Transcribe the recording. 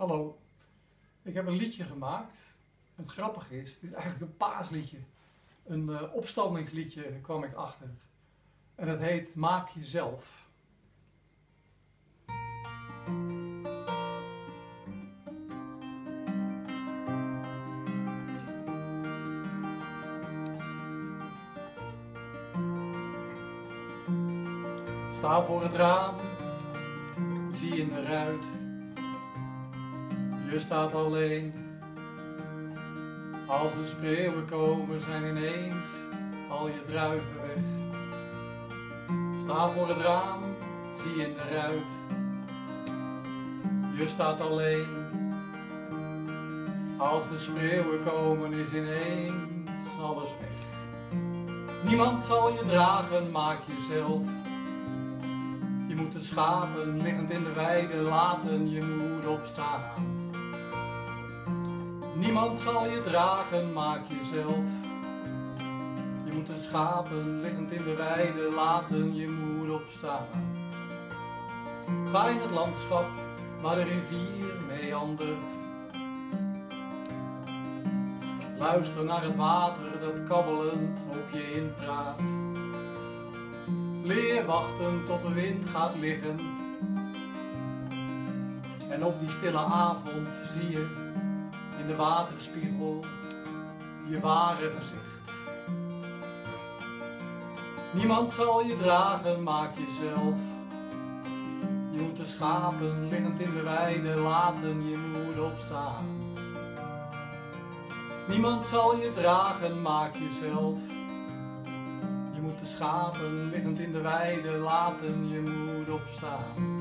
Hallo, ik heb een liedje gemaakt. En het grappige is, het is eigenlijk een paasliedje. Een uh, opstandingsliedje kwam ik achter. En het heet Maak jezelf. Sta voor het raam, zie in de ruit je staat alleen. Als de spreeuwen komen, zijn ineens al je druiven weg. Sta voor het raam, zie in de ruit. Je staat alleen. Als de spreeuwen komen, is ineens alles weg. Niemand zal je dragen, maak jezelf. Je moet de schapen liggend in de weide laten, je moet opstaan. Niemand zal je dragen, maak jezelf. Je moet de schapen liggend in de weide laten, je moet opstaan. Ga in het landschap waar de rivier meandert. Luister naar het water dat kabbelend op je inpraat. Leer wachten tot de wind gaat liggen. En op die stille avond zie je in de waterspiegel je ware gezicht. Niemand zal je dragen, maak jezelf. Je moet de schapen liggend in de weide laten, je moet opstaan. Niemand zal je dragen, maak jezelf. Je moet de schapen liggend in de weide laten, je moet opstaan.